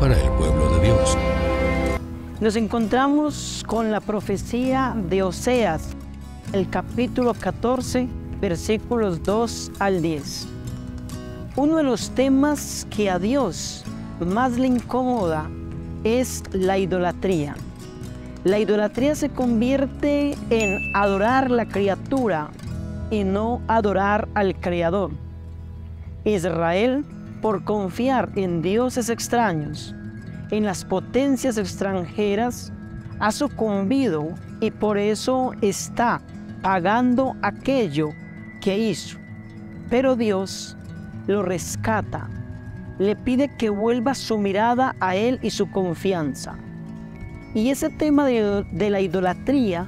para el pueblo de Dios. Nos encontramos con la profecía de Oseas, el capítulo 14, versículos 2 al 10. Uno de los temas que a Dios más le incomoda es la idolatría. La idolatría se convierte en adorar la criatura y no adorar al Creador. Israel, por confiar en dioses extraños, en las potencias extranjeras, ha sucumbido y por eso está pagando aquello que hizo. Pero Dios lo rescata, le pide que vuelva su mirada a Él y su confianza. Y ese tema de, la idolatría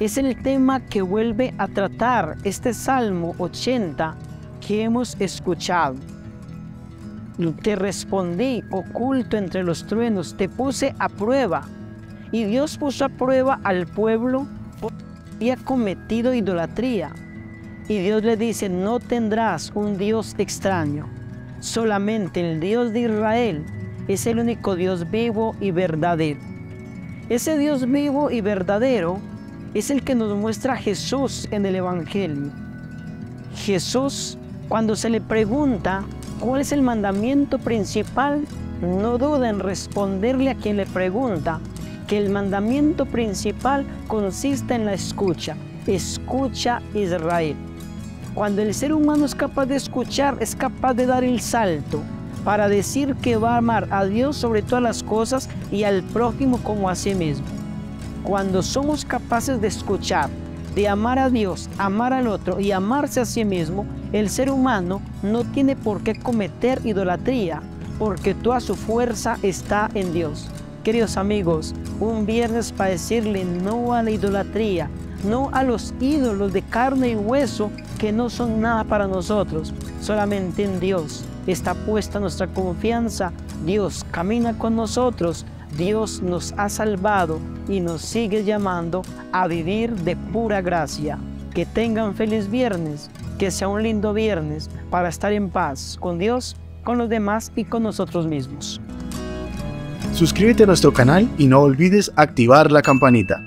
es el tema que vuelve a tratar este Salmo 80 que hemos escuchado. Te respondí oculto entre los truenos, te puse a prueba. Y Dios puso a prueba al pueblo porque había cometido idolatría. Y Dios le dice, no tendrás un Dios extraño. Solamente el Dios de Israel es el único Dios vivo y verdadero. Ese Dios vivo y verdadero es el que nos muestra Jesús en el Evangelio. Jesús, cuando se le pregunta cuál es el mandamiento principal, no duda en responderle a quien le pregunta que el mandamiento principal consiste en la escucha. Escucha Israel. Cuando el ser humano es capaz de escuchar, es capaz de dar el salto para decir que va a amar a Dios sobre todas las cosas y al prójimo como a sí mismo. Cuando somos capaces de escuchar, de amar a Dios, amar al otro y amarse a sí mismo, el ser humano no tiene por qué cometer idolatría, porque toda su fuerza está en Dios. Queridos amigos, un viernes para decirle no a la idolatría, no a los ídolos de carne y hueso que no son nada para nosotros, solamente en Dios está puesta nuestra confianza. Dios camina con nosotros, Dios nos ha salvado y nos sigue llamando a vivir de pura gracia. Que tengan feliz viernes, que sea un lindo viernes para estar en paz con Dios, con los demás y con nosotros mismos. Suscríbete a nuestro canal y no olvides activar la campanita.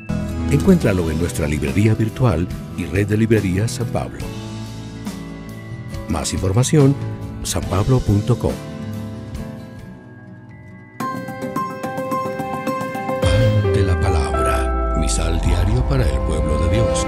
Encuéntralo en nuestra librería virtual y red de librerías San Pablo. Más información sanpablo.com. para el pueblo de Dios.